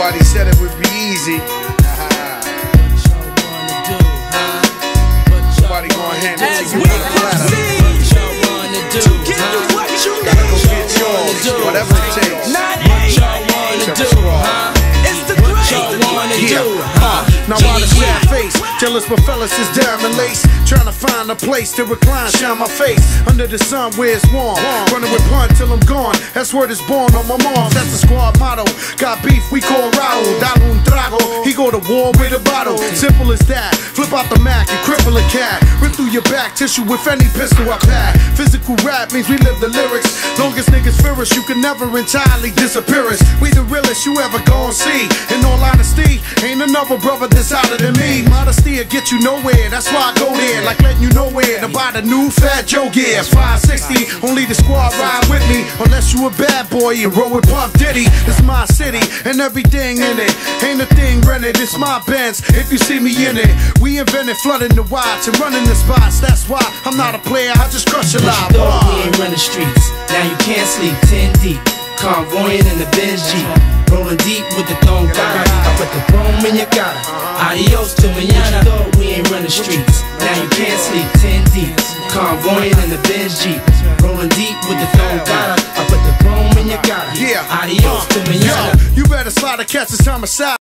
They said it would be easy. Somebody gonna hand it to you on a platter. Gotta go get yours, whatever it takes. Chuck Squad. Yeah, now why the sad face? Jealous my fellas is diamond lace. Trying to find a place to recline, shine my face under the sun where it's warm. Running with Pun till I'm gone. That's where is born on my mom. That's the squad motto. Got beef, we call Raul. Dale He go to war with a bottle. Simple as that. Flip out the Mac and cripple a cat. Rip through your back tissue with any pistol I pack. Physical rap means we live the lyrics. Longest niggas fear us, you can never entirely disappear us. We the realest you ever gon' see. In all honesty, ain't another brother that's hotter than me. Modesty will get you nowhere, that's why I go there. Like letting you know where to buy the new Fat Joe gear. 560, only the squad ride with me. Unless you a bad boy and roll with Puff Diddy. It's my city and everything in it. Ain't a thing rented, it's my Benz. If you see me in it, we invented flooding the watch and running the spots. That's why I'm not a player, I just crush a lot. Thought we ain't run the streets, now you can't sleep 10 deep. Convoying in the Benz Jeep, rolling deep with the thong got I put the chrome in your cara. Uh-huh. Adios to mañana. Convoying in the Benz Jeep, rolling deep with the thong got I put the chrome in your cara. Yeah. Adios to. Yo, you better slide a catch this time homicide.